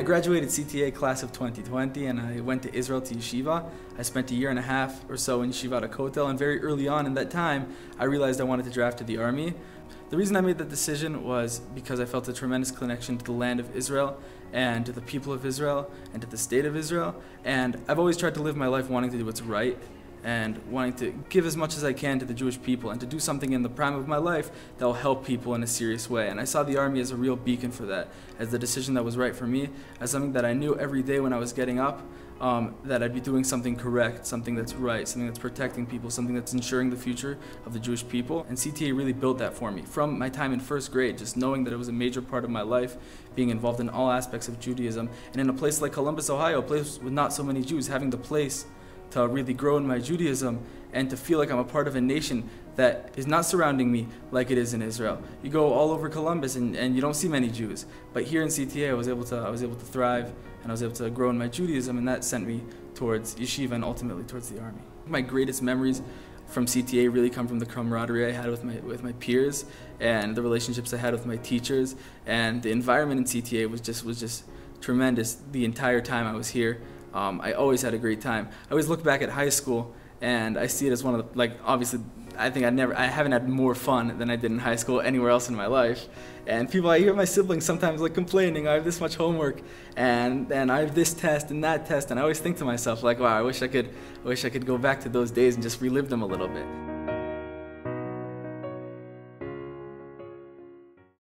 I graduated CTA class of 2020 and I went to Israel to yeshiva. I spent a year and a half or so in yeshiva at Kotel and very early on in that time I realized I wanted to draft to the army. The reason I made that decision was because I felt a tremendous connection to the land of Israel and to the people of Israel and to the state of Israel. And I've always tried to live my life wanting to do what's right and wanting to give as much as I can to the Jewish people and to do something in the prime of my life that will help people in a serious way. And I saw the Army as a real beacon for that, as the decision that was right for me, as something that I knew every day when I was getting up um, that I'd be doing something correct, something that's right, something that's protecting people, something that's ensuring the future of the Jewish people. And CTA really built that for me. From my time in first grade, just knowing that it was a major part of my life, being involved in all aspects of Judaism, and in a place like Columbus, Ohio, a place with not so many Jews, having the place to really grow in my Judaism and to feel like I'm a part of a nation that is not surrounding me like it is in Israel. You go all over Columbus and, and you don't see many Jews. But here in CTA I was able to I was able to thrive and I was able to grow in my Judaism and that sent me towards yeshiva and ultimately towards the army. My greatest memories from CTA really come from the camaraderie I had with my with my peers and the relationships I had with my teachers and the environment in CTA was just was just tremendous the entire time I was here um, I always had a great time. I always look back at high school and I see it as one of the, like, obviously, I think I never, I haven't had more fun than I did in high school anywhere else in my life. And people, I hear my siblings sometimes like complaining, I have this much homework and, and I have this test and that test. And I always think to myself, like, wow, I wish I could, I wish I could go back to those days and just relive them a little bit.